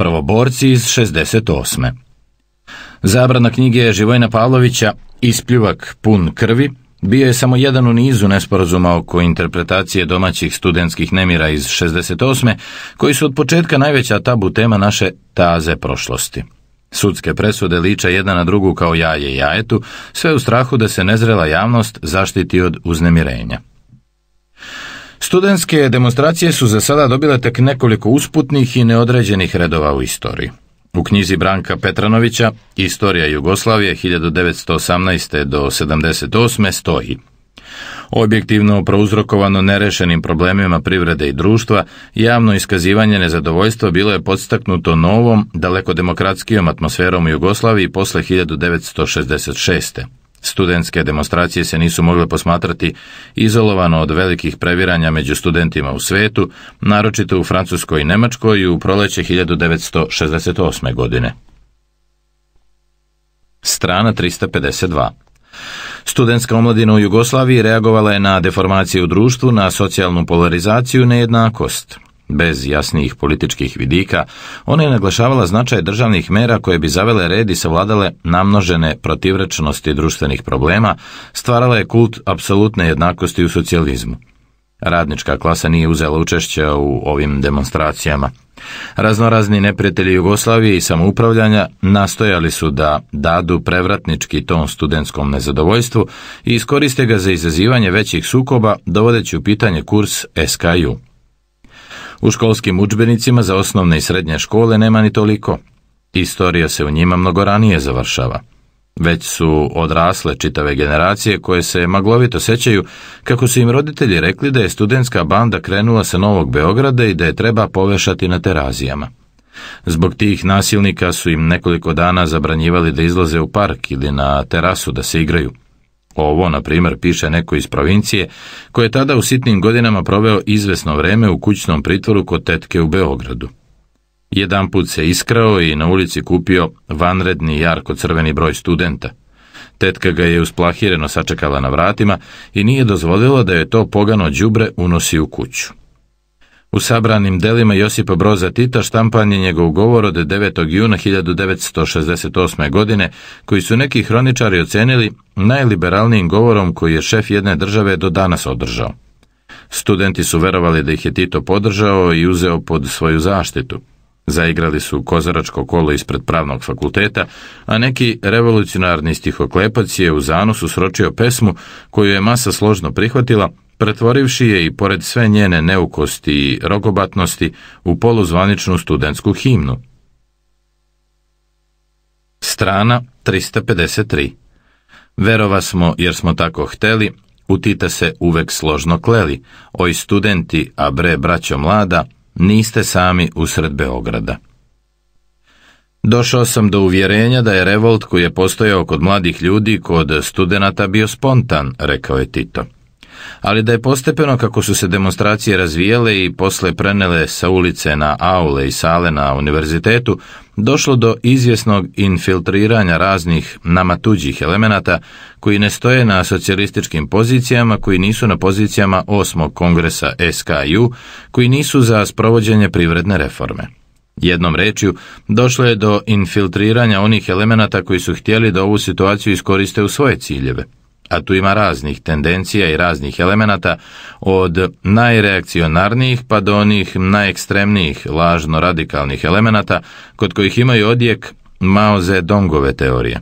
Prvoborci iz 68. Zabrana knjige Živojna Pavlovića Ispljuvak pun krvi bio je samo jedan u nizu nesporazuma oko interpretacije domaćih studentskih nemira iz 68. koji su od početka najveća tabu tema naše taze prošlosti. Sudske presude liče jedna na drugu kao jaje i jajetu, sve u strahu da se nezrela javnost zaštiti od uznemirenja. Studentske demonstracije su za sada dobile tek nekoliko usputnih i neodređenih redova u istoriji. U knjizi Branka Petranovića Istorija Jugoslavije 1918. do 78. stoji Objektivno prouzrokovano nerešenim problemima privrede i društva, javno iskazivanje nezadovoljstva bilo je podstaknuto novom, daleko demokratskijom atmosferom u Jugoslaviji posle 1966. Studentske demonstracije se nisu mogle posmatrati izolovano od velikih previranja među studentima u svetu, naročito u Francuskoj i Nemačkoj u proleće 1968. godine. Strana 352 Studentska omladina u Jugoslaviji reagovala je na deformaciju društvu, na socijalnu polarizaciju nejednakost. Bez jasnijih političkih vidika, ona je naglašavala značaj državnih mera koje bi zavele red i savladale namnožene protivrečnosti društvenih problema, stvarala je kult apsolutne jednakosti u socijalizmu. Radnička klasa nije uzela učešća u ovim demonstracijama. Raznorazni neprijatelji Jugoslavije i samoupravljanja nastojali su da dadu prevratnički ton studentskom nezadovoljstvu i iskoriste ga za izazivanje većih sukoba, dovodeći u pitanje kurs SKU. U školskim udžbenicima za osnovne i srednje škole nema ni toliko. Istorija se u njima mnogo ranije završava. Već su odrasle čitave generacije koje se maglovito sećaju kako su im roditelji rekli da je studentska banda krenula sa Novog Beograda i da je treba povešati na terazijama. Zbog tih nasilnika su im nekoliko dana zabranjivali da izlaze u park ili na terasu da se igraju. Ovo, na primjer, piše neko iz provincije, koje je tada u sitnim godinama proveo izvesno vreme u kućnom pritvoru kod tetke u Beogradu. Jedan put se iskrao i na ulici kupio vanredni jarko crveni broj studenta. Tetka ga je usplahireno sačekala na vratima i nije dozvolila da je to pogano đubre unosi u kuću. U sabranim delima Josipa Broza Tita štampan je njegov govor od 9. juna 1968. godine, koji su neki hroničari ocenili najliberalnijim govorom koji je šef jedne države do danas održao. Studenti su verovali da ih je Tito podržao i uzeo pod svoju zaštitu. Zaigrali su kozaračko kolo ispred pravnog fakulteta, a neki revolucionarni stihoklepac je u zanosu sročio pesmu koju je masa složno prihvatila, pretvorivši je i pored sve njene neukosti i rogobatnosti u poluzvaničnu studentsku himnu. Strana 353 Verova smo jer smo tako hteli, u Tita se uvek složno kleli, oj studenti, a bre braćo mlada, niste sami usred Beograda. Došao sam do uvjerenja da je revolt koji je postojao kod mladih ljudi, kod studenata bio spontan, rekao je Tito ali da je postepeno kako su se demonstracije razvijale i posle prenele sa ulice na aule i sale na univerzitetu, došlo do izvjesnog infiltriranja raznih nama tuđih elemenata koji ne stoje na socijalističkim pozicijama, koji nisu na pozicijama osmog kongresa SKU, koji nisu za sprovođenje privredne reforme. Jednom rečju, došlo je do infiltriranja onih elemenata koji su htjeli da ovu situaciju iskoriste u svoje ciljeve a tu ima raznih tendencija i raznih elemenata, od najreakcionarnijih pa do onih najekstremnijih lažno radikalnih elemenata, kod kojih imaju odjek Mao Zedongove teorije.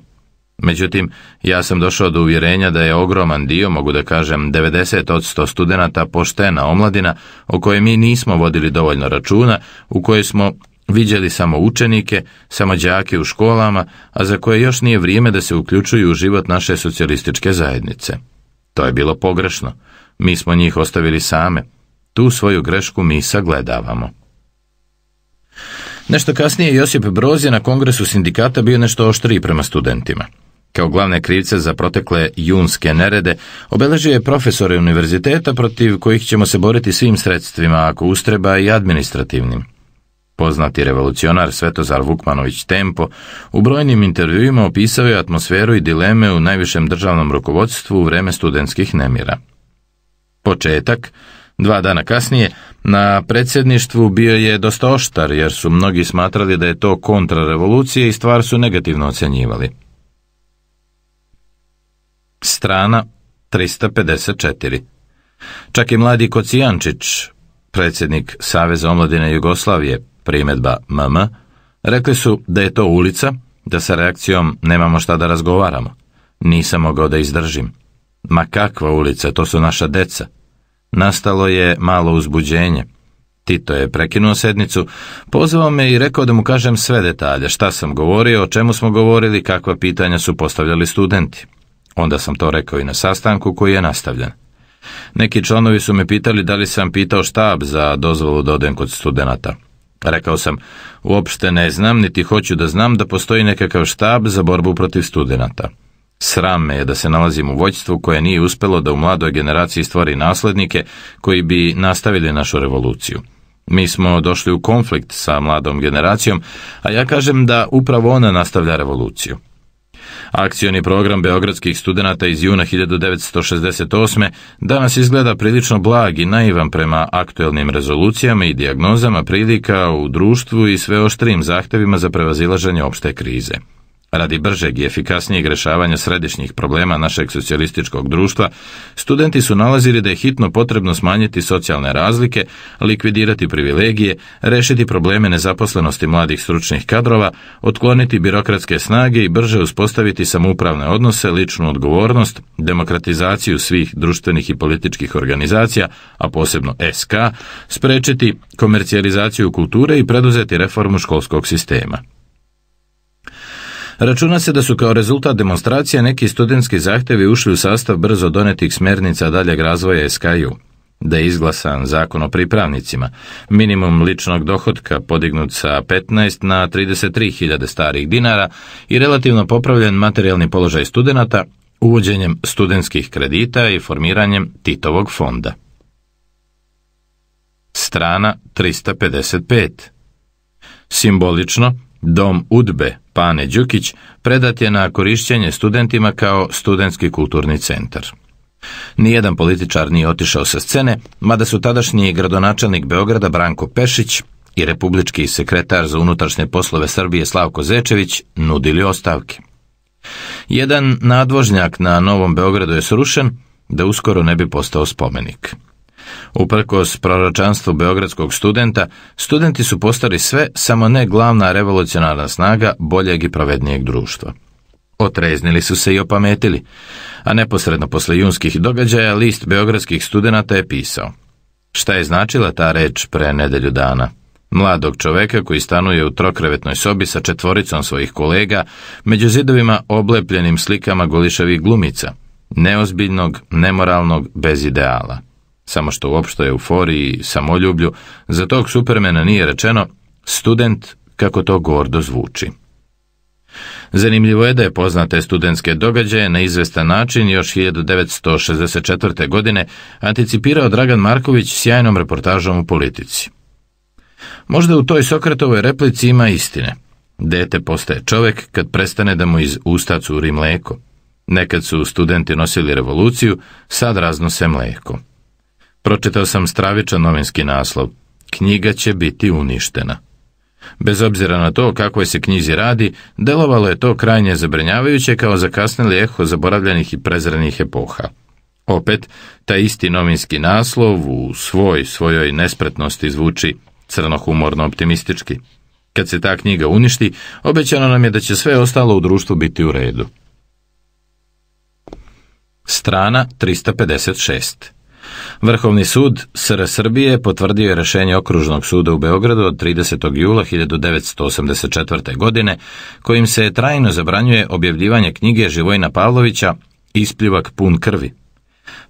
Međutim, ja sam došao do uvjerenja da je ogroman dio, mogu da kažem 90% studenata poštena omladina o kojoj mi nismo vodili dovoljno računa, u kojoj smo Viđali samo učenike, samo đake u školama, a za koje još nije vrijeme da se uključuju u život naše socijalističke zajednice. To je bilo pogrešno. Mi smo njih ostavili same. Tu svoju grešku mi sagledavamo. Nešto kasnije Josip Broz je na kongresu sindikata bio nešto oštriji prema studentima. Kao glavne krivce za protekle junske nerede obeležio je profesore univerziteta protiv kojih ćemo se boriti svim sredstvima ako ustreba i administrativnim. Poznati revolucionar Svetozar Vukmanović Tempo u brojnim intervjuima opisao je atmosferu i dileme u najvišem državnom rukovodstvu u vreme studentskih nemira. Početak, dva dana kasnije, Na predsjedništvu bio je dosta oštar jer su mnogi smatrali da je to kontrarevolucija i stvar su negativno ocjenjivali. Strana 354 Čak i mladi Kocijančić, predsjednik Saveza omladine Jugoslavije, primjedba MM, rekli su da je to ulica, da sa reakcijom nemamo šta da razgovaramo. Nisam mogao da izdržim. Ma kakva ulica, to su naša deca. Nastalo je malo uzbuđenje. Tito je prekinuo sednicu, pozvao me i rekao da mu kažem sve detalje, šta sam govorio, o čemu smo govorili, kakva pitanja su postavljali studenti. Onda sam to rekao i na sastanku koji je nastavljen. Neki članovi su me pitali da li sam pitao štab za dozvolu da odem kod studenata. Rekao sam, uopšte ne znam, niti hoću da znam da postoji nekakav štab za borbu protiv studenata. Sram me je da se nalazim u vođstvu koje nije uspelo da u mladoj generaciji stvori naslednike koji bi nastavili našu revoluciju. Mi smo došli u konflikt sa mladom generacijom, a ja kažem da upravo ona nastavlja revoluciju. Akcioni program beogradskih studenata iz juna 1968. danas izgleda prilično blag i naivan prema aktuelnim rezolucijama i dijagnozama prilika u društvu i sve oštrim zahtevima za prevazilaženje opšte krize. Radi bržeg i efikasnijeg rješavanja središnjih problema našeg socijalističkog društva, studenti su nalazili da je hitno potrebno smanjiti socijalne razlike, likvidirati privilegije, rešiti probleme nezaposlenosti mladih stručnih kadrova, otkloniti birokratske snage i brže uspostaviti samoupravne odnose, ličnu odgovornost, demokratizaciju svih društvenih i političkih organizacija, a posebno SK, sprečiti komercijalizaciju kulture i preduzeti reformu školskog sistema. Računa se da su kao rezultat demonstracija neki studentski zahtjevi ušli u sastav brzo donetih smjernica daljeg razvoja SKU, da je izglasan zakon o pripravnicima, minimum ličnog dohotka podignut sa 15 na 33.000 starih dinara i relativno popravljen materijalni položaj studenata uvođenjem studentskih kredita i formiranjem Titovog fonda. Strana 355 Simbolično, Dom Udbe Pane Đukić predat je na korišćenje studentima kao studentski kulturni centar. Nijedan političar nije otišao sa scene, mada su tadašnji gradonačelnik Beograda Branko Pešić i republički sekretar za unutrašnje poslove Srbije Slavko Zečević nudili ostavke. Jedan nadvožnjak na Novom Beogradu je srušen, da uskoro ne bi postao spomenik. Uprkos proročanstvu beogradskog studenta, studenti su postali sve, samo ne glavna revolucionarna snaga boljeg i pravednijeg društva. Otreznili su se i opametili, a neposredno posle junskih događaja list beogradskih studenata je pisao. Šta je značila ta reč pre nedelju dana? Mladog čoveka koji stanuje u trokrevetnoj sobi sa četvoricom svojih kolega, među zidovima oblepljenim slikama golišavih glumica, neozbiljnog, nemoralnog, bez ideala samo što u opštoj euforiji i samoljublju za tog supermena nije rečeno student kako to gordo zvuči. Zanimljivo je da je poznate studentske događaje na izvestan način još 1964. godine anticipirao Dragan Marković sjajnom reportažom u politici. Možda u toj Sokratovoj replici ima istine. Dete postaje čovek kad prestane da mu iz usta curi mleko. Nekad su studenti nosili revoluciju, sad raznose mleko. Pročitao sam stravičan novinski naslov. Knjiga će biti uništena. Bez obzira na to kakvoj se knjizi radi, delovalo je to krajnje zabrinjavajuće kao zakasnili eho zaboravljenih i prezrenih epoha. Opet, taj isti novinski naslov u svoj, svojoj nespretnosti zvuči crnohumorno optimistički. Kad se ta knjiga uništi, obećano nam je da će sve ostalo u društvu biti u redu. Strana 356 Vrhovni sud SR Srbije potvrdio je rešenje Okružnog suda u Beogradu od 30. jula 1984. godine, kojim se trajno zabranjuje objavljivanje knjige Živojna Pavlovića Ispljivak pun krvi.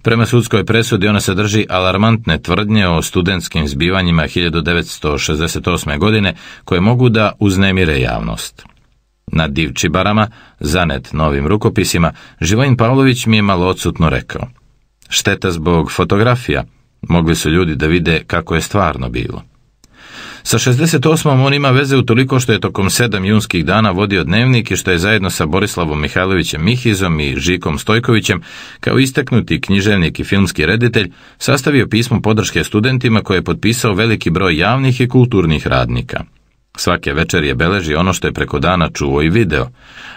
Prema sudskoj presudi ona sadrži alarmantne tvrdnje o studentskim zbivanjima 1968. godine koje mogu da uznemire javnost. Na divčibarama, zanet novim rukopisima, Živojin Pavlović mi je malo odsutno rekao – Šteta zbog fotografija. Mogli su ljudi da vide kako je stvarno bilo. Sa 68. on ima veze u toliko što je tokom sedam junskih dana vodio dnevnik i što je zajedno sa Borislavom Mihajlovićem Mihizom i Žikom Stojkovićem, kao istaknuti književnik i filmski reditelj, sastavio pismo podrške studentima koje je potpisao veliki broj javnih i kulturnih radnika. Svake večer je beleži ono što je preko dana čuo i video,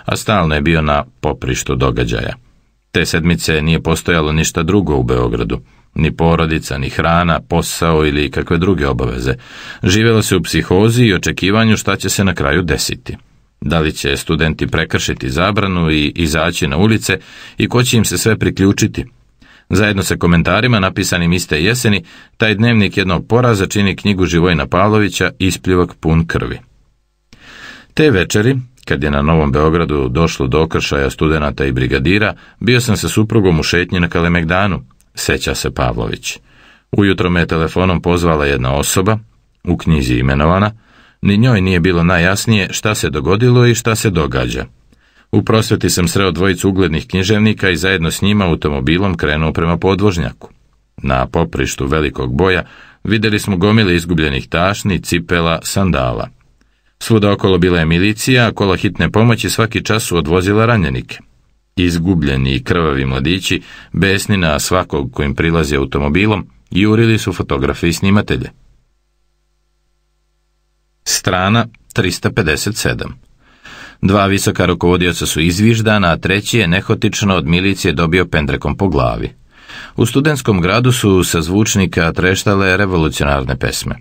a stalno je bio na poprištu događaja. Te sedmice nije postojalo ništa drugo u Beogradu. Ni porodica, ni hrana, posao ili kakve druge obaveze. Živjelo se u psihozi i očekivanju šta će se na kraju desiti. Da li će studenti prekršiti zabranu i izaći na ulice i ko će im se sve priključiti? Zajedno sa komentarima napisanim iste jeseni, taj dnevnik jednog poraza čini knjigu Živojna Pavlovića Ispljuvak pun krvi. Te večeri, kad je na Novom Beogradu došlo do okršaja studenata i brigadira, bio sam sa suprugom u šetnji na Kalemegdanu, seća se Pavlović. Ujutro me je telefonom pozvala jedna osoba, u knjizi imenovana, ni njoj nije bilo najjasnije šta se dogodilo i šta se događa. U prosveti sam sreo dvojicu uglednih književnika i zajedno s njima automobilom krenuo prema podvožnjaku. Na poprištu velikog boja vidjeli smo gomile izgubljenih tašni, cipela, sandala. Svuda okolo bila je milicija, a kola hitne pomoći svaki čas su odvozila ranjenike. Izgubljeni i krvavi mladići, besni na svakog kojim prilazi automobilom, jurili su fotografe i snimatelje. Strana 357 Dva visoka rukovodioca su izviždana, a treći je nehotično od milicije dobio pendrekom po glavi. U studentskom gradu su sa zvučnika treštale revolucionarne pesme.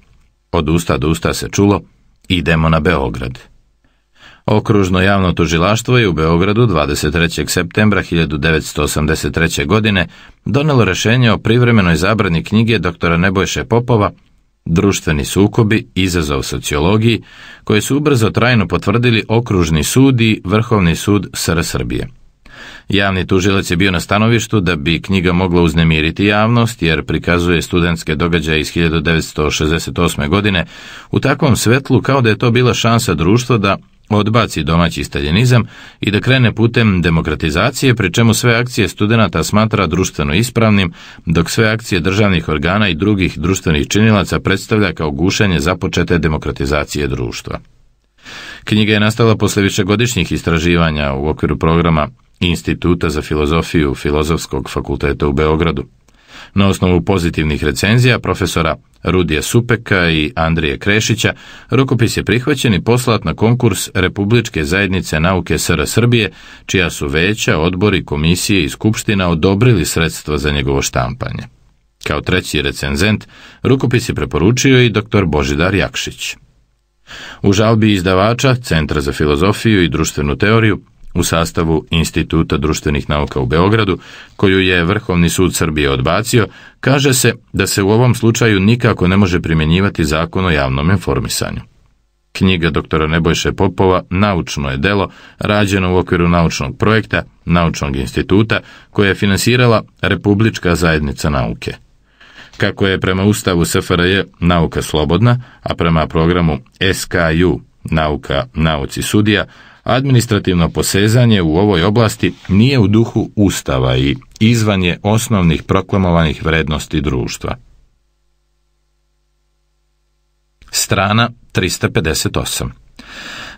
Od usta do usta se čulo, idemo na Beograd. Okružno javno tužilaštvo je u Beogradu 23. septembra 1983. godine donelo rešenje o privremenoj zabrani knjige doktora Nebojše Popova Društveni sukobi, izazov sociologiji, koje su ubrzo trajno potvrdili okružni sud i Vrhovni sud SR Srbije. Javni tužilac je bio na stanovištu da bi knjiga mogla uznemiriti javnost jer prikazuje studentske događaje iz 1968. godine u takvom svetlu kao da je to bila šansa društva da odbaci domaći staljenizam i da krene putem demokratizacije, pri čemu sve akcije studenata smatra društveno ispravnim, dok sve akcije državnih organa i drugih društvenih činilaca predstavlja kao gušenje započete demokratizacije društva. Knjiga je nastala posle višegodišnjih istraživanja u okviru programa Instituta za filozofiju Filozofskog fakulteta u Beogradu. Na osnovu pozitivnih recenzija profesora Rudija Supeka i Andrije Krešića, rukopis je prihvaćen i poslat na konkurs Republičke zajednice nauke SR Srbije, čija su veća, odbori, komisije i skupština odobrili sredstva za njegovo štampanje. Kao treći recenzent, rukopis je preporučio i dr. Božidar Jakšić. U žalbi izdavača Centra za filozofiju i društvenu teoriju u sastavu Instituta društvenih nauka u Beogradu, koju je Vrhovni sud Srbije odbacio, kaže se da se u ovom slučaju nikako ne može primjenjivati zakon o javnom informisanju. Knjiga doktora Nebojše Popova naučno je delo rađeno u okviru naučnog projekta Naučnog instituta koje je finansirala Republička zajednica nauke. Kako je prema Ustavu SFRJ nauka slobodna, a prema programu SKU nauka nauci sudija, Administrativno posezanje u ovoj oblasti nije u duhu Ustava i izvan je osnovnih proklamovanih vrednosti društva. Strana 358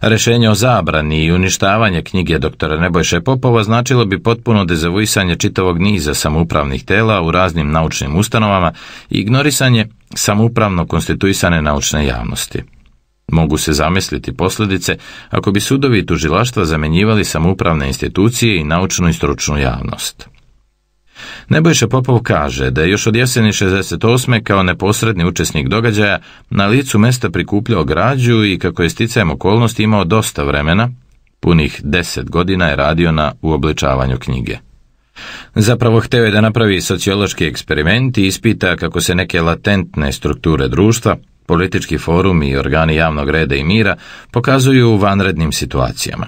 Rešenje o zabrani i uništavanje knjige doktora Nebojše Popova značilo bi potpuno dezavuisanje čitavog niza samoupravnih tela u raznim naučnim ustanovama i ignorisanje samoupravno konstituisane naučne javnosti. Mogu se zamisliti posljedice ako bi sudovi i tužilaštva zamenjivali samoupravne institucije i naučnu i stručnu javnost. Nebojša Popov kaže da je još od jeseni 68. kao neposredni učesnik događaja na licu mesta prikupljao građu i kako je sticajem okolnosti imao dosta vremena, punih deset godina je radio na uobličavanju knjige. Zapravo hteo je da napravi sociološki eksperiment i ispita kako se neke latentne strukture društva, Politički forum i organi javnog reda i mira pokazuju u vanrednim situacijama.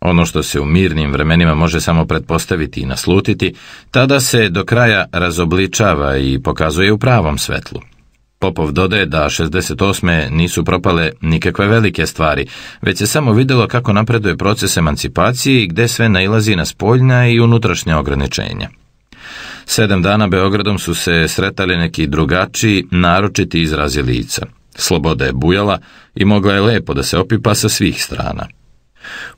Ono što se u mirnim vremenima može samo pretpostaviti i naslutiti, tada se do kraja razobličava i pokazuje u pravom svetlu. Popov dodaje da 68. nisu propale nikakve velike stvari, već se samo vidjelo kako napreduje proces emancipacije i gde sve nailazi na spoljna i unutrašnja ograničenja. Sedam dana Beogradom su se sretali neki drugačiji, naročiti izrazi lica. Sloboda je bujala i mogla je lepo da se opipa sa svih strana.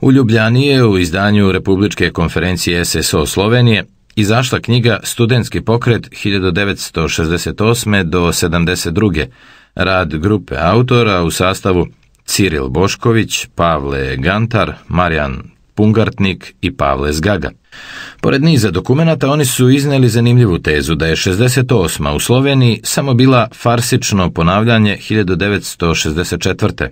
U Ljubljani je u izdanju Republičke konferencije SSO Slovenije izašla knjiga Studentski pokret 1968. do 72. rad grupe autora u sastavu Ciril Bošković, Pavle Gantar, Marijan Pungartnik i Pavle Zgaga. Pored niza dokumenata oni su iznijeli zanimljivu tezu da je 68. u Sloveniji samo bila farsično ponavljanje 1964.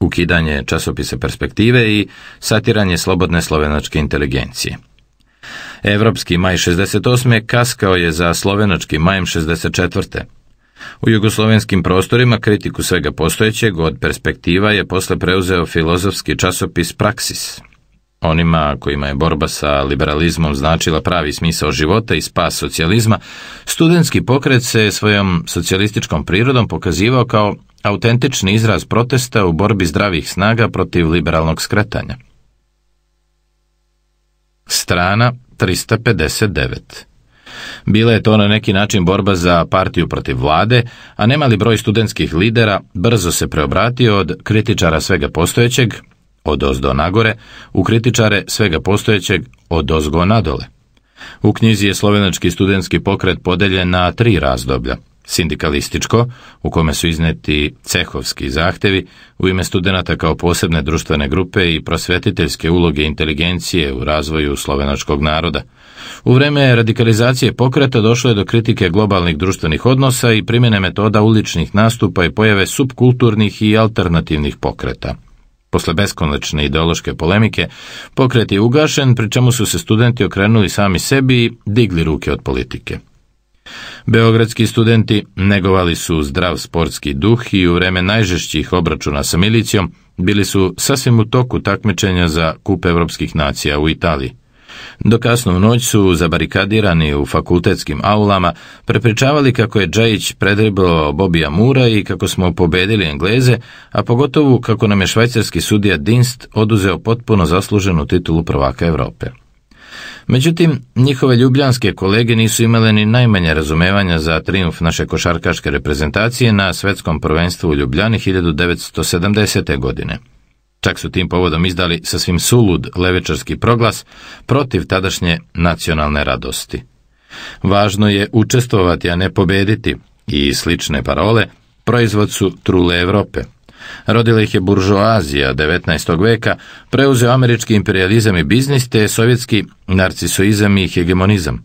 Ukidanje časopise perspektive i satiranje slobodne slovenačke inteligencije. Evropski maj 68. kaskao je za slovenački majem 64. U jugoslovenskim prostorima kritiku svega postojećeg od perspektiva je posle preuzeo filozofski časopis Praksis, Onima kojima je borba sa liberalizmom značila pravi smisao života i spas socijalizma, studentski pokret se svojom socijalističkom prirodom pokazivao kao autentični izraz protesta u borbi zdravih snaga protiv liberalnog skretanja. Strana 359 Bila je to na neki način borba za partiju protiv vlade, a nemali broj studentskih lidera brzo se preobratio od kritičara svega postojećeg, od ozdo nagore, u kritičare svega postojećeg od ozgo nadole. U knjizi je slovenački studentski pokret podeljen na tri razdoblja. Sindikalističko, u kome su izneti cehovski zahtevi u ime studenata kao posebne društvene grupe i prosvetiteljske uloge inteligencije u razvoju slovenačkog naroda. U vreme radikalizacije pokreta došlo je do kritike globalnih društvenih odnosa i primjene metoda uličnih nastupa i pojave subkulturnih i alternativnih pokreta. Posle beskonečne ideološke polemike, pokret je ugašen, pri čemu su se studenti okrenuli sami sebi i digli ruke od politike. Beogradski studenti negovali su zdrav sportski duh i u vreme najžešćih obračuna sa milicijom bili su sasvim u toku takmičenja za kup evropskih nacija u Italiji. Do kasnu noć su zabarikadirani u fakultetskim aulama, prepričavali kako je Džajić predribao Bobija Mura i kako smo pobedili Engleze, a pogotovo kako nam je švajcarski sudija Dinst oduzeo potpuno zasluženu titulu prvaka Europe. Međutim, njihove ljubljanske kolege nisu imale ni najmanje razumevanja za triumf naše košarkaške reprezentacije na svetskom prvenstvu u Ljubljani 1970. godine. Čak su tim povodom izdali sasvim sulud levečarski proglas protiv tadašnje nacionalne radosti. Važno je učestvovati, a ne pobediti i slične parole proizvod su trule Europe. Rodila ih je buržoazija 19. veka, preuzeo američki imperializam i biznis, te sovjetski narcisoizam i hegemonizam.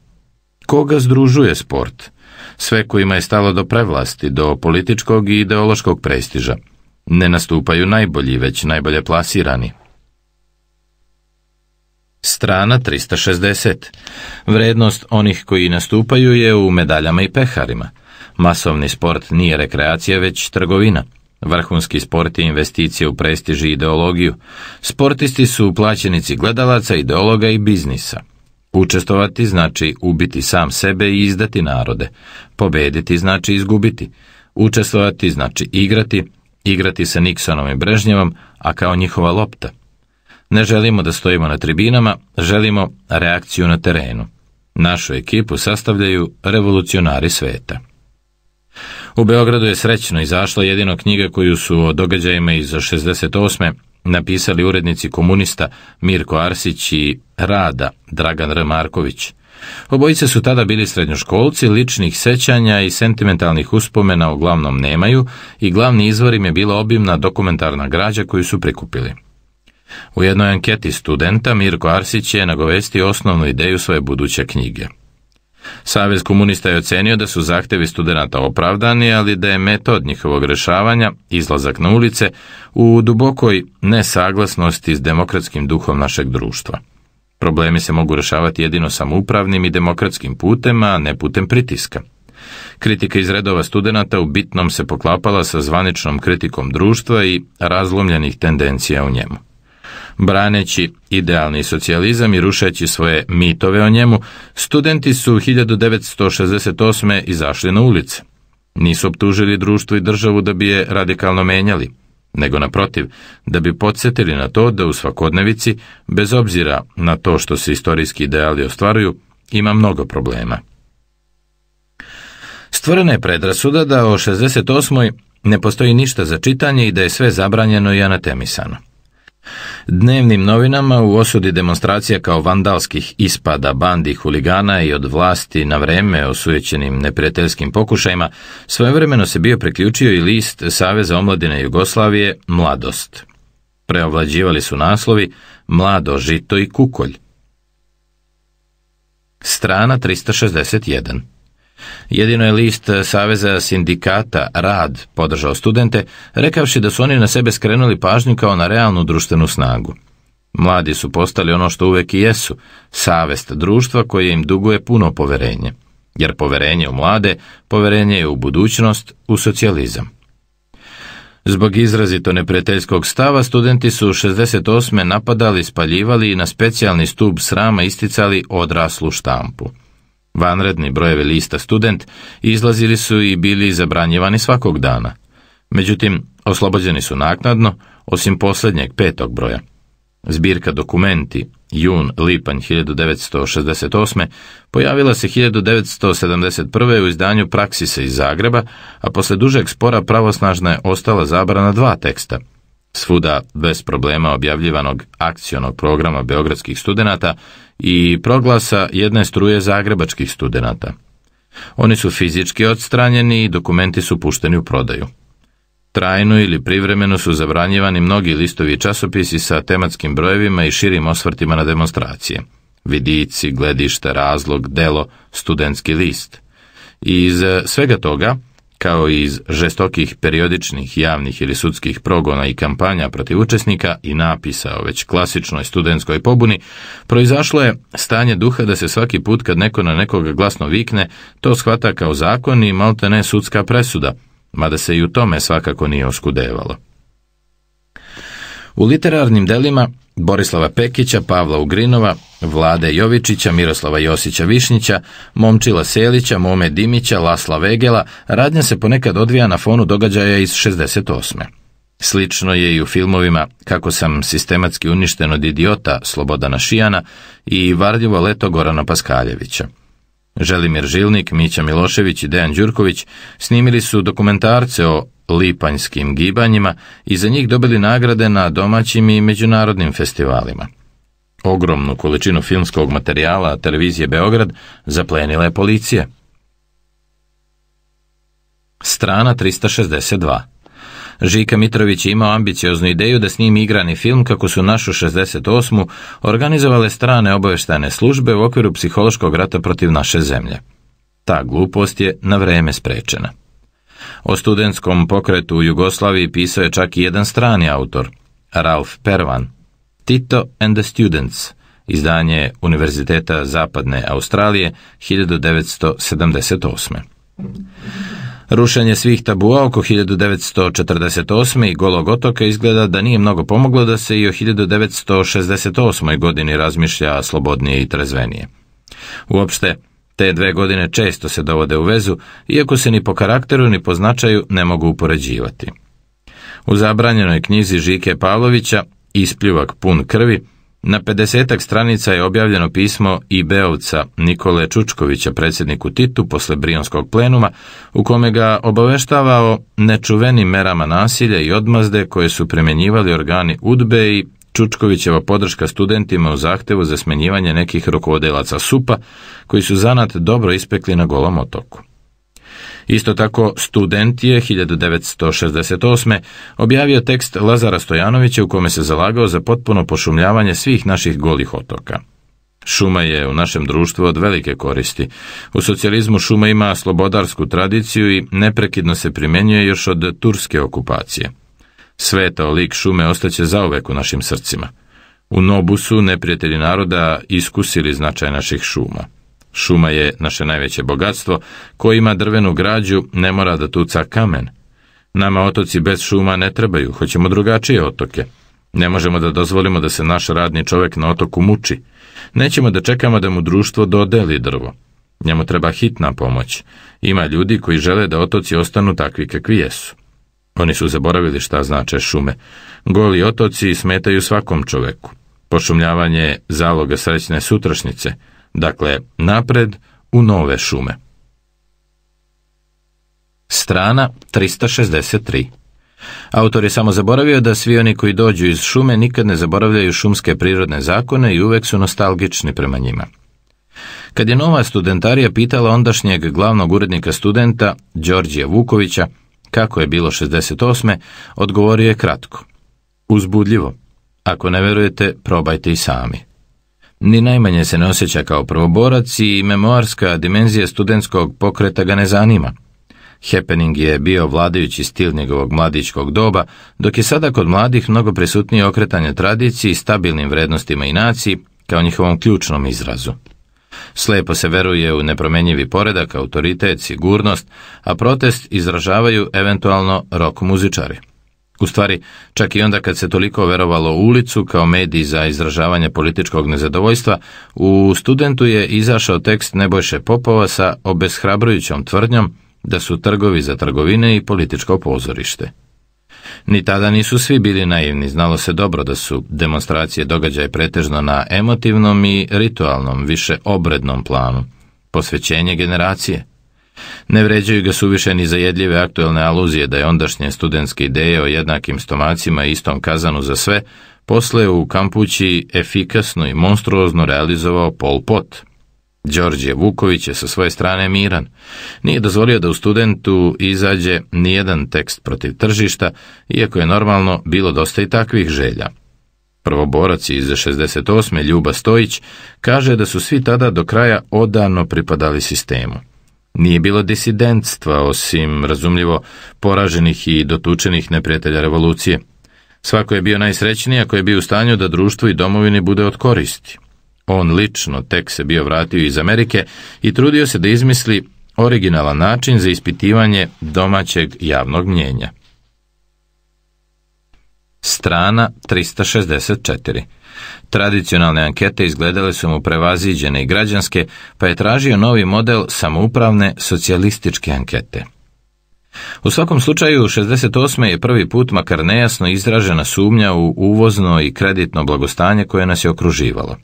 Koga združuje sport? Sve kojima je stalo do prevlasti, do političkog i ideološkog prestiža – ne nastupaju najbolji, već najbolje plasirani. Strana 360. Vrednost onih koji nastupaju je u medaljama i peharima. Masovni sport nije rekreacija, već trgovina. Vrhunski sport je investicija u prestiž i ideologiju. Sportisti su plaćenici gledalaca, ideologa i biznisa. Učestovati znači ubiti sam sebe i izdati narode. Pobediti znači izgubiti. Učestovati znači igrati, igrati sa Nixonom i Brežnjevom, a kao njihova lopta. Ne želimo da stojimo na tribinama, želimo reakciju na terenu. Našu ekipu sastavljaju revolucionari sveta. U Beogradu je srećno izašla jedino knjiga koju su o događajima iz 68. napisali urednici komunista Mirko Arsić i Rada Dragan R. Marković. Obojice su tada bili srednjoškolci, ličnih sećanja i sentimentalnih uspomena uglavnom nemaju i glavni izvor im je bila obimna dokumentarna građa koju su prikupili. U jednoj anketi studenta Mirko Arsić je nagovestio osnovnu ideju svoje buduće knjige. Savez komunista je ocenio da su zahtevi studenta opravdani, ali da je metod njihovog rešavanja, izlazak na ulice, u dubokoj nesaglasnosti s demokratskim duhom našeg društva. Problemi se mogu rešavati jedino samoupravnim i demokratskim putem, a ne putem pritiska. Kritika iz redova studenata u bitnom se poklapala sa zvaničnom kritikom društva i razlomljenih tendencija u njemu. Braneći idealni socijalizam i rušeći svoje mitove o njemu, studenti su 1968. izašli na ulice. Nisu optužili društvo i državu da bi je radikalno menjali, nego naprotiv, da bi podsjetili na to da u svakodnevici, bez obzira na to što se istorijski ideali ostvaruju, ima mnogo problema. Stvorena je predrasuda da o 68. ne postoji ništa za čitanje i da je sve zabranjeno i anatemisano. Dnevnim novinama u osudi demonstracija kao vandalskih ispada bandi huligana i od vlasti na vreme osujećenim neprijateljskim pokušajima, svojevremeno se bio priključio i list Saveza omladine Jugoslavije Mladost. Preovlađivali su naslovi Mlado žito i kukolj. Strana 361 Jedino je list Saveza sindikata Rad podržao studente, rekavši da su oni na sebe skrenuli pažnju kao na realnu društvenu snagu. Mladi su postali ono što uvek i jesu, savest društva koje im duguje puno poverenje. Jer poverenje u mlade, poverenje je u budućnost, u socijalizam. Zbog izrazito neprijateljskog stava, studenti su 68. napadali, spaljivali i na specijalni stup srama isticali odraslu štampu. Vanredni brojevi lista student izlazili su i bili zabranjivani svakog dana. Međutim, oslobođeni su naknadno, osim posljednjeg petog broja. Zbirka dokumenti Jun, lipanj 1968. pojavila se 1971. u izdanju Praksisa iz Zagreba, a posle dužeg spora pravosnažna je ostala zabrana dva teksta. Svuda bez problema objavljivanog akcionog programa beogradskih studenata i proglasa jedne struje zagrebačkih studenata. Oni su fizički odstranjeni i dokumenti su pušteni u prodaju. Trajno ili privremeno su zabranjivani mnogi listovi i časopisi sa tematskim brojevima i širim osvrtima na demonstracije. Vidici, gledište, razlog, delo, studentski list. Iz svega toga, kao i iz žestokih periodičnih javnih ili sudskih progona i kampanja protiv učesnika i napisa o već klasičnoj studentskoj pobuni, proizašlo je stanje duha da se svaki put kad neko na nekoga glasno vikne, to shvata kao zakon i malte ne sudska presuda, mada se i u tome svakako nije oskudevalo. U literarnim delima Borislava Pekića, Pavla Ugrinova, Vlade Jovičića, Miroslava Josića Višnjića, Momčila Selića, Mome Dimića, Lasla Vegela, radnja se ponekad odvija na fonu događaja iz 68. Slično je i u filmovima Kako sam sistematski uništen od idiota Slobodana Šijana i Vardljivo leto Gorana Paskaljevića. Želimir Žilnik, Mića Milošević i Dejan Đurković snimili su dokumentarce o lipanjskim gibanjima i za njih dobili nagrade na domaćim i međunarodnim festivalima. Ogromnu količinu filmskog materijala televizije Beograd zaplenila je policija. Strana 362 Žika Mitrović je imao ambicioznu ideju da snimi igrani film kako su našu 68. organizovale strane obaveštajne službe u okviru psihološkog rata protiv naše zemlje. Ta glupost je na vreme sprečena. O studentskom pokretu u Jugoslaviji pisao je čak i jedan strani autor, Ralph Pervan, Tito and the Students, izdanje Univerziteta Zapadne Australije 1978. Rušenje svih tabua oko 1948. i golog otoka izgleda da nije mnogo pomoglo da se i o 1968. godini razmišlja slobodnije i trezvenije. Uopšte, te dve godine često se dovode u vezu, iako se ni po karakteru ni po značaju ne mogu upoređivati. U zabranjenoj knjizi Žike Pavlovića, Ispljuvak pun krvi, na 50 stranica je objavljeno pismo i Beovca Nikole Čučkovića predsjedniku Titu posle Brionskog plenuma, u kome ga obaveštava o nečuvenim merama nasilja i odmazde koje su primjenjivali organi Udbe i Čučkovićeva podrška studentima u zahtevu za smenjivanje nekih rukovodelaca SUPA koji su zanat dobro ispekli na golom otoku. Isto tako, student je 1968. objavio tekst Lazara Stojanovića u kome se zalagao za potpuno pošumljavanje svih naših golih otoka. Šuma je u našem društvu od velike koristi. U socijalizmu šuma ima slobodarsku tradiciju i neprekidno se primjenjuje još od turske okupacije. Svetao lik šume ostaće zauvek u našim srcima. U Nobusu neprijatelji naroda iskusili značaj naših šuma. Šuma je naše najveće bogatstvo, koji ima drvenu građu, ne mora da tuca kamen. Nama otoci bez šuma ne trebaju, hoćemo drugačije otoke. Ne možemo da dozvolimo da se naš radni čovjek na otoku muči. Nećemo da čekamo da mu društvo dodeli drvo. Njemu treba hitna pomoć. Ima ljudi koji žele da otoci ostanu takvi kakvi jesu. Oni su zaboravili šta znače šume. Goli otoci smetaju svakom čoveku. Pošumljavanje zaloga srećne sutrašnjice – Dakle, napred u nove šume. Strana 363 Autor je samo zaboravio da svi oni koji dođu iz šume nikad ne zaboravljaju šumske prirodne zakone i uvek su nostalgični prema njima. Kad je nova studentarija pitala ondašnjeg glavnog urednika studenta, Đorđija Vukovića, kako je bilo 68. odgovorio je kratko. Uzbudljivo. Ako ne verujete, probajte i sami. Ni najmanje se ne osjeća kao prvoborac i memoarska dimenzija studentskog pokreta ga ne zanima. Happening je bio vladajući stil njegovog mladičkog doba, dok je sada kod mladih mnogo prisutnije okretanje tradiciji, stabilnim vrednostima i naciji, kao njihovom ključnom izrazu. Slepo se veruje u nepromenjivi poredak, autoritet, sigurnost, a protest izražavaju eventualno rok muzičari. U stvari, čak i onda kad se toliko verovalo u ulicu kao mediji za izražavanje političkog nezadovoljstva, u studentu je izašao tekst Nebojše Popova sa obeshrabrujućom tvrdnjom da su trgovi za trgovine i političko pozorište. Ni tada nisu svi bili naivni, znalo se dobro da su demonstracije događaje pretežno na emotivnom i ritualnom, više obrednom planu, posvećenje generacije. Ne vređaju ga suviše ni zajedljive aktuelne aluzije da je ondašnje studentske ideje o jednakim stomacima i istom kazanu za sve, posle u kampući efikasno i monstruozno realizovao Pol Pot, Đorđe Vuković je sa svoje strane miran. Nije dozvolio da u studentu izađe nijedan tekst protiv tržišta, iako je normalno bilo dosta i takvih želja. Prvoborac iz 68. Ljuba Stojić kaže da su svi tada do kraja odano pripadali sistemu. Nije bilo disidentstva, osim, razumljivo, poraženih i dotučenih neprijatelja revolucije. Svako je bio najsrećniji ako je bio u stanju da društvu i domovini bude od koristi. On lično tek se bio vratio iz Amerike i trudio se da izmisli originalan način za ispitivanje domaćeg javnog mnjenja. Strana 364 Tradicionalne ankete izgledale su mu prevaziđene i građanske, pa je tražio novi model samoupravne socijalističke ankete. U svakom slučaju, 68. je prvi put makar nejasno izražena sumnja u uvozno i kreditno blagostanje koje nas je okruživalo.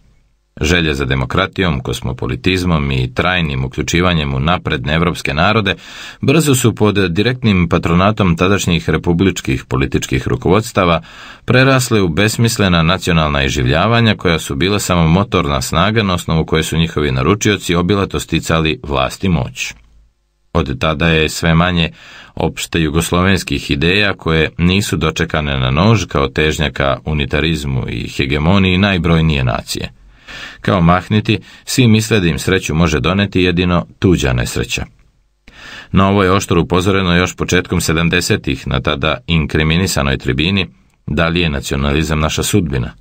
Želje za demokratijom, kosmopolitizmom i trajnim uključivanjem u napredne evropske narode brzo su pod direktnim patronatom tadašnjih republičkih političkih rukovodstava prerasle u besmislena nacionalna iživljavanja koja su bila samo motorna snaga na osnovu koje su njihovi naručioci obilato sticali vlast i moć. Od tada je sve manje opšte jugoslovenskih ideja koje nisu dočekane na nož kao težnjaka unitarizmu i hegemoniji najbrojnije nacije. Kao mahniti, svi misle da im sreću može doneti jedino tuđa nesreća. Na ovo je oštro upozoreno još početkom 70-ih na tada inkriminisanoj tribini, da li je nacionalizam naša sudbina.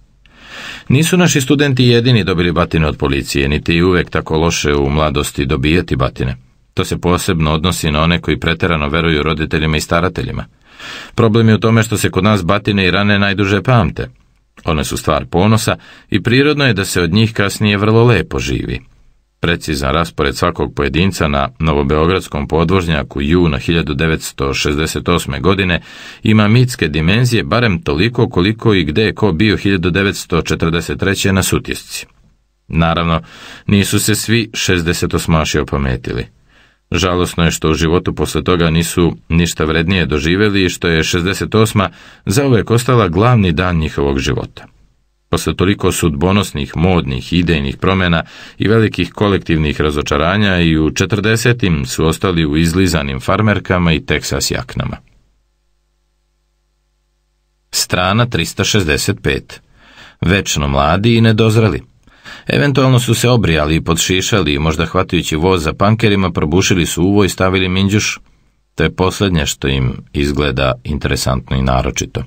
Nisu naši studenti jedini dobili batine od policije, niti i uvek tako loše u mladosti dobijati batine. To se posebno odnosi na one koji preterano veruju roditeljima i starateljima. Problem je u tome što se kod nas batine i rane najduže pamte, one su stvar ponosa i prirodno je da se od njih kasnije vrlo lepo živi. Precizan raspored svakog pojedinca na novobeogradskom podvožnjaku juna 1968. godine ima mitske dimenzije barem toliko koliko i gde je ko bio 1943. na sutjesci. Naravno, nisu se svi 68 opametili. Žalosno je što u životu posle toga nisu ništa vrednije doživjeli i što je 68. zauvek ostala glavni dan njihovog života. Posle toliko sudbonosnih, modnih, idejnih promjena i velikih kolektivnih razočaranja i u 40. su ostali u izlizanim farmerkama i teksas jaknama. Strana 365. Večno mladi i nedozreli. Eventualno su se obrijali i podšišali i možda hvatajući voz za pankerima probušili su uvo i stavili minđuš. To je posljednje što im izgleda interesantno i naročito.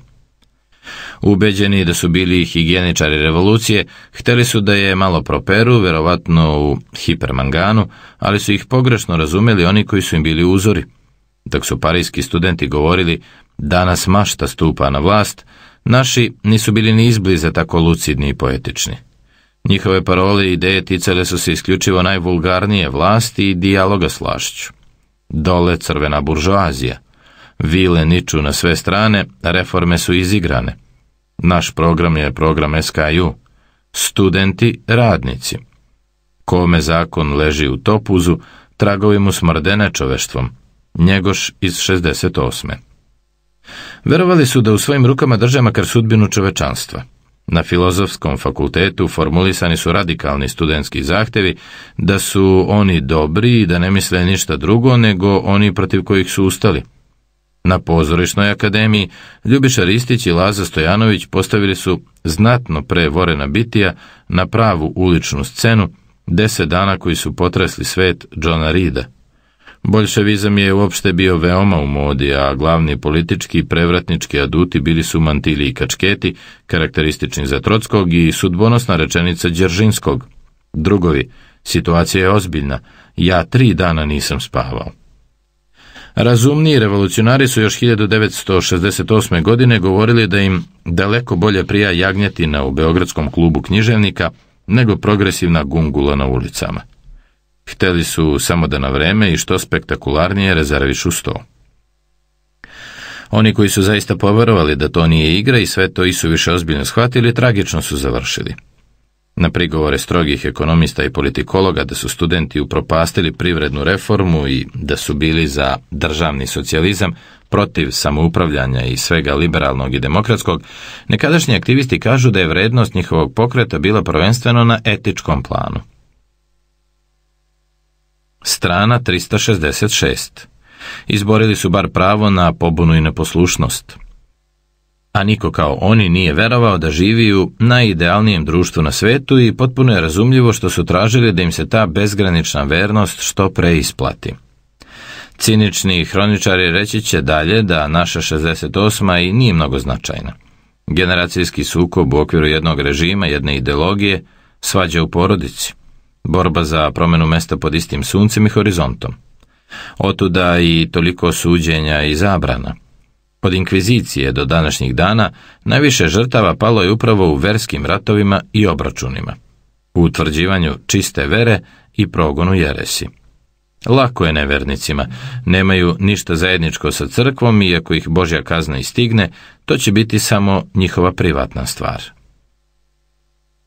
Ubeđeni da su bili higijeničari revolucije, htjeli su da je malo properu, verovatno u hipermanganu, ali su ih pogrešno razumeli oni koji su im bili uzori. Dok su parijski studenti govorili danas mašta stupa na vlast, naši nisu bili ni izblize tako lucidni i poetični. Njihove parole i ideje ticale su se isključivo najvulgarnije vlasti i dijaloga s vlašću. Dole crvena buržoazija. Vile niču na sve strane, reforme su izigrane. Naš program je program SKU. Studenti, radnici. Kome zakon leži u topuzu, tragovi mu smrde nečoveštvom. Njegoš iz 68. Verovali su da u svojim rukama drže makar sudbinu čovečanstva. Na filozofskom fakultetu formulisani su radikalni studentski zahtjevi da su oni dobri i da ne misle ništa drugo nego oni protiv kojih su ustali. Na pozorišnoj akademiji Ljubiša Ristić i Laza Stojanović postavili su znatno pre Vorena Bitija na pravu uličnu scenu deset dana koji su potresli svet Johna Rida. Boljševizam je uopšte bio veoma u modi, a glavni politički i prevratnički aduti bili su mantilji i kačketi, karakteristični za Trockog i sudbonosna rečenica Đeržinskog. Drugovi, situacija je ozbiljna, ja tri dana nisam spavao. Razumniji revolucionari su još 1968. godine govorili da im daleko bolje prija jagnjetina u Beogradskom klubu književnika nego progresivna gungula na ulicama. Hteli su samo da na vreme i što spektakularnije rezervišu sto. Oni koji su zaista poverovali da to nije igra i sve to i su više ozbiljno shvatili, tragično su završili. Na prigovore strogih ekonomista i politikologa da su studenti upropastili privrednu reformu i da su bili za državni socijalizam, protiv samoupravljanja i svega liberalnog i demokratskog, nekadašnji aktivisti kažu da je vrednost njihovog pokreta bila prvenstveno na etičkom planu. Strana 366. Izborili su bar pravo na pobunu i neposlušnost. A niko kao oni nije verovao da živi u najidealnijem društvu na svetu i potpuno je razumljivo što su tražili da im se ta bezgranična vernost što pre isplati. Cinični hroničari reći će dalje da naša 68. i nije mnogo značajna. Generacijski sukob u okviru jednog režima, jedne ideologije, svađa u porodici, borba za promjenu mesta pod istim suncem i horizontom. Otuda i toliko suđenja i zabrana. Od inkvizicije do današnjih dana najviše žrtava palo je upravo u verskim ratovima i obračunima, u utvrđivanju čiste vere i progonu jeresi. Lako je nevernicima, nemaju ništa zajedničko sa crkvom i ako ih Božja kazna istigne, to će biti samo njihova privatna stvar.